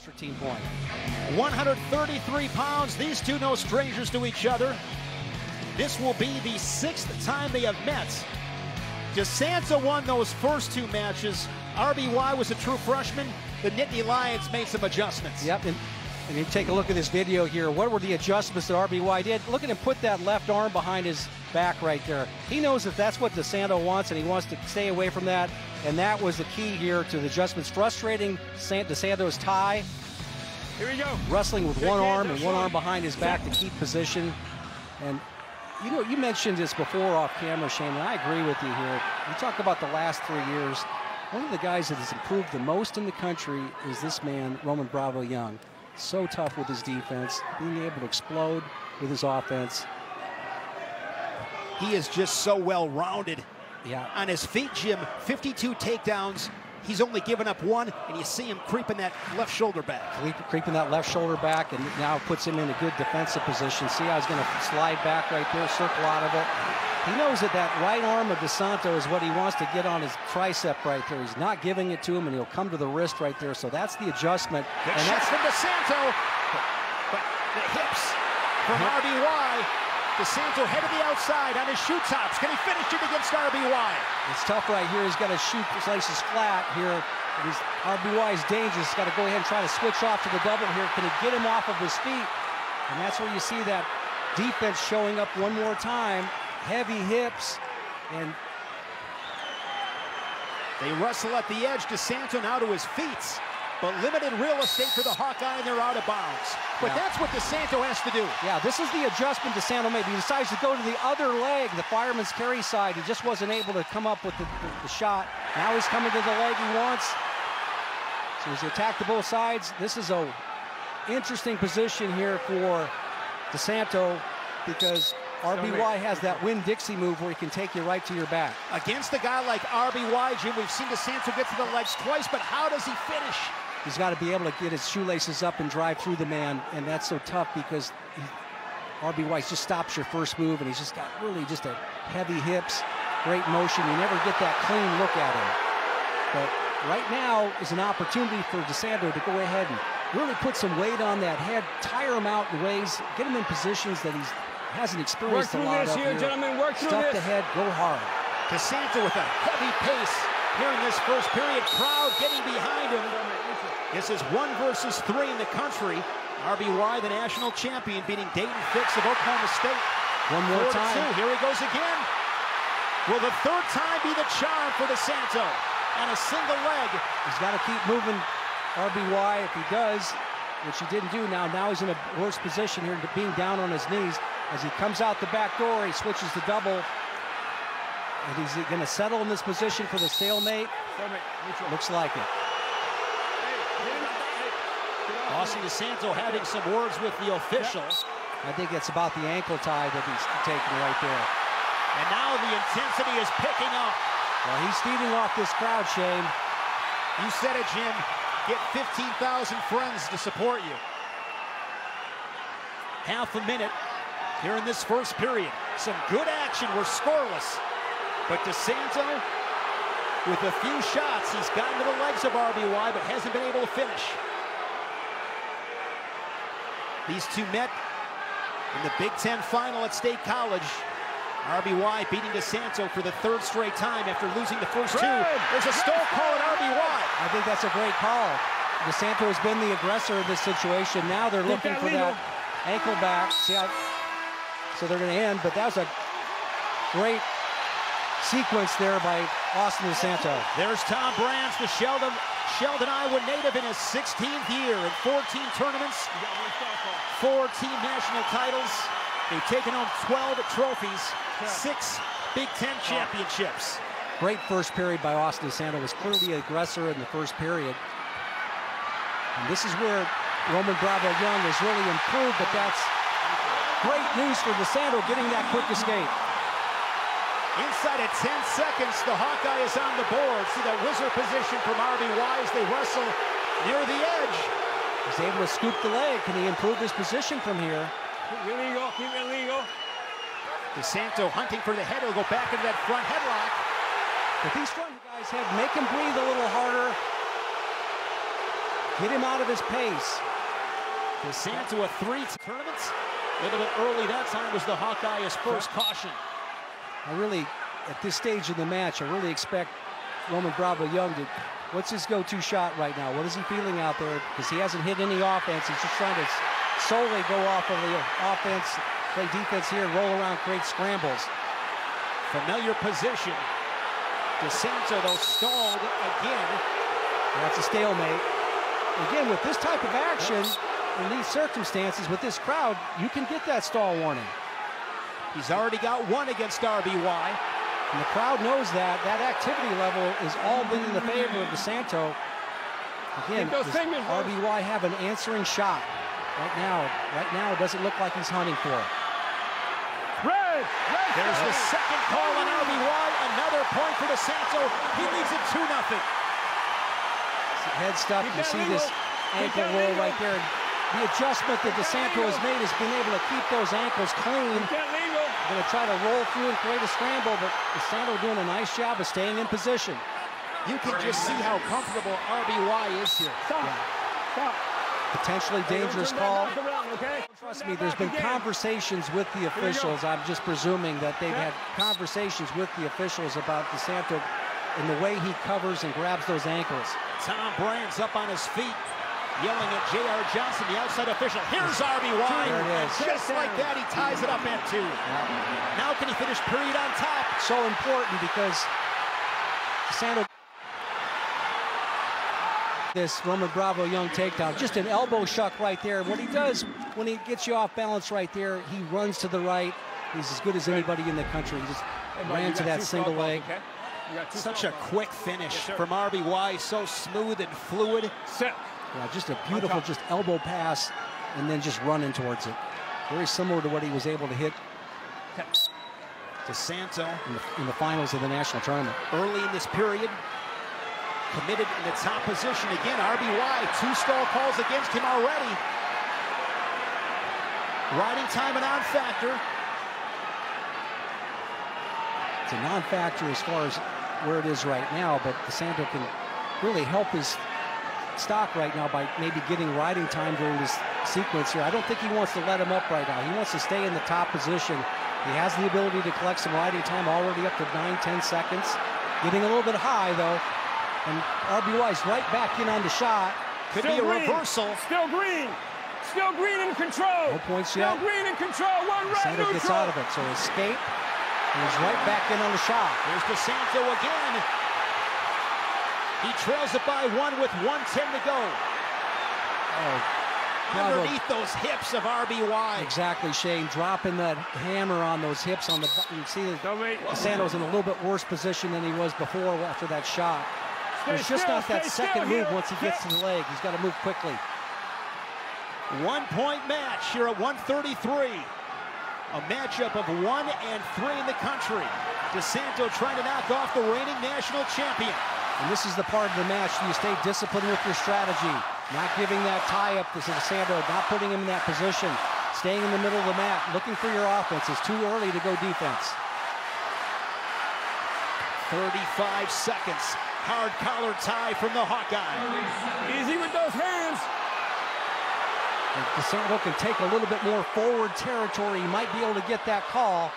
extra team point. 133 pounds. These two no strangers to each other. This will be the sixth time they have met. DeSanto won those first two matches. RBY was a true freshman. The Nittany Lions made some adjustments. Yep, and, and you take a look at this video here. What were the adjustments that RBY did? Look at him put that left arm behind his back right there. He knows that that's what DeSanto wants, and he wants to stay away from that. And that was the key here to the adjustments. Frustrating DeSanto's tie. Here we go. Wrestling with one arm and one arm behind his back to keep position. And you know, you mentioned this before off camera, Shane, and I agree with you here. You talk about the last three years. One of the guys that has improved the most in the country is this man, Roman Bravo Young. So tough with his defense, being able to explode with his offense. He is just so well rounded. Yeah. On his feet, Jim, 52 takedowns. He's only given up one, and you see him creeping that left shoulder back. Creeping that left shoulder back, and now puts him in a good defensive position. See how he's going to slide back right there, circle out of it. He knows that that right arm of DeSanto is what he wants to get on his tricep right there. He's not giving it to him, and he'll come to the wrist right there. So that's the adjustment. Good and that's from DeSanto, but, but the hips from RBY DeSanto head to the outside on his shoot tops. Can he finish it against RBY? It's tough right here. He's got to shoot slices flat here. He's, RBY is dangerous. He's got to go ahead and try to switch off to the double here. Can he get him off of his feet? And that's where you see that defense showing up one more time. Heavy hips and they wrestle at the edge. DeSanto now to his feet but limited real estate for the Hawkeye, and they're out of bounds. But yeah. that's what DeSanto has to do. Yeah, this is the adjustment DeSanto made. He decides to go to the other leg, the fireman's carry side. He just wasn't able to come up with the, the, the shot. Now he's coming to the leg he wants. So he's attacked to both sides. This is a interesting position here for DeSanto because RBY has that Winn-Dixie move where he can take you right to your back. Against a guy like RBY, Jim, we've seen DeSanto get to the legs twice, but how does he finish? He's got to be able to get his shoelaces up and drive through the man, and that's so tough because he, RBY just stops your first move, and he's just got really just a heavy hips, great motion. You never get that clean look at him. But right now is an opportunity for DeSanto to go ahead and really put some weight on that head, tire him out in ways, get him in positions that he hasn't experienced a lot this of here, here. gentlemen. Work through Stuff this. the head, go hard. DeSanto with a heavy pace here in this first period. Crowd getting behind him. This is one versus three in the country. RBY, the national champion, beating Dayton Fix of Oklahoma State. One more Four time. Two. Here he goes again. Will the third time be the charm for DeSanto? On a single leg. He's got to keep moving RBY if he does, which he didn't do now. Now he's in a worse position here, being down on his knees. As he comes out the back door, he switches to double. And he's going to settle in this position for the stalemate. Looks like it. Austin DeSanto having some words with the official. I think it's about the ankle tie that he's taking right there. And now the intensity is picking up. Well, he's feeding off this crowd, Shane. You said it, Jim. Get 15,000 friends to support you. Half a minute here in this first period. Some good action. We're scoreless. But DeSanto, with a few shots, he's gotten to the legs of RBY, but hasn't been able to finish. These two met in the Big Ten final at State College. RBY beating DeSanto for the third straight time after losing the first two. There's a stall call at RBY. I think that's a great call. DeSanto has been the aggressor of this situation. Now they're looking for that ankle back. See how, so they're going to end, but that was a great sequence there by Austin DeSanto. There's Tom Brands, the Sheldon, Sheldon, Iowa native in his 16th year in 14 tournaments, four team national titles. They've taken home 12 trophies, six Big Ten championships. Great first period by Austin DeSanto. Was clearly the aggressor in the first period. And this is where Roman Bravo Young has really improved, but that's great news for DeSanto getting that quick escape. Inside of 10 seconds, the Hawkeye is on the board. See that wizard position from RBY as they wrestle near the edge. He's able to scoop the leg. Can he improve his position from here? Keep it legal, keep it legal. DeSanto hunting for the head. He'll go back into that front headlock. If these trying to guys head, make him breathe a little harder. Get him out of his pace. DeSanto a three tournaments. A little bit early that time was the Hawkeye's first caution. I really, at this stage of the match, I really expect Roman Bravo Young to, what's his go-to shot right now? What is he feeling out there? Because he hasn't hit any offense. He's just trying to solely go off of the offense, play defense here, roll around, create scrambles. Familiar position. DeSanto, though, stalled again. That's a stalemate. Again, with this type of action, in these circumstances, with this crowd, you can get that stall warning. He's already got one against RBY. And the crowd knows that. That activity level is all been in the favor of DeSanto. Again, does RBY have an answering shot? Right now, right now, it doesn't look like he's hunting for it. Red, red. There's the second call on RBY. Another point for DeSanto. He leads it 2 0. Head stuff. You see this ankle roll right there. The adjustment that DeSanto has made is being able to keep those ankles clean Going to try to roll through and create a scramble, but DeSanto doing a nice job of staying in position. You can just see how comfortable RBY is here. Stop. Yeah. Stop. Potentially dangerous call. Trust me, there's been conversations with the officials. I'm just presuming that they've had conversations with the officials about DeSanto in the way he covers and grabs those ankles. Tom Brands' up on his feet yelling at J.R. Johnson, the outside official. Here's RBY. Just like that, he ties it up at two. Yeah. Now can he finish period on top? So important because this Roman Bravo Young takedown. Just an elbow shuck right there. What he does when he gets you off balance right there, he runs to the right. He's as good as anybody in the country. He just hey, ran to that single leg. Okay? Such a quick finish yes, from RBY, so smooth and fluid. Set. Yeah, just a beautiful just elbow pass and then just running towards it. Very similar to what he was able to hit DeSanto in the, in the finals of the national tournament. Early in this period, committed in the top position. Again, RBY, two stall calls against him already. Riding time a non-factor. It's a non-factor as far as where it is right now, but DeSanto can really help his stock right now by maybe getting riding time during this sequence here. I don't think he wants to let him up right now. He wants to stay in the top position. He has the ability to collect some riding time already up to 9, 10 seconds. Getting a little bit high, though. And RBY's right back in on the shot. Could Still be a green. reversal. Still green. Still green in control. No points Still yet. Still green in control. One red Santa neutral. gets out of it. So escape. He's right back in on the shot. Here's DeSanto again. He trails it by one with 110 to go. Oh, Underneath those hips of RBY. Exactly, Shane. Dropping that hammer on those hips on the. You see that Sando's in a little bit worse position than he was before after that shot. Stay There's just still, not that second move here. once he gets to the leg. He's got to move quickly. One point match here at 133. A matchup of one and three in the country. DeSanto trying to knock off the reigning national champion. And this is the part of the match. You stay disciplined with your strategy. Not giving that tie up to DeSanto, not putting him in that position. Staying in the middle of the mat, looking for your offense. It's too early to go defense. 35 seconds. Hard collar tie from the Hawkeye. Easy with those hands. If DeSanto can take a little bit more forward territory, he might be able to get that call.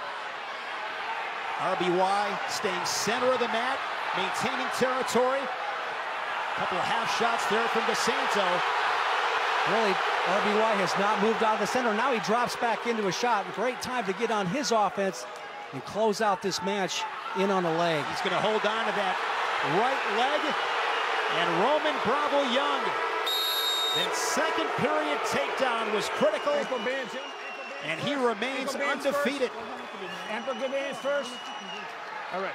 RBY staying center of the mat, maintaining territory. A couple of half shots there from DeSanto. Really, RBY has not moved out of the center. Now he drops back into a shot. Great time to get on his offense and close out this match in on a leg. He's going to hold on to that right leg. And Roman Bravo Young. That second period takedown was critical. And he remains undefeated. Ankle bands first. All right.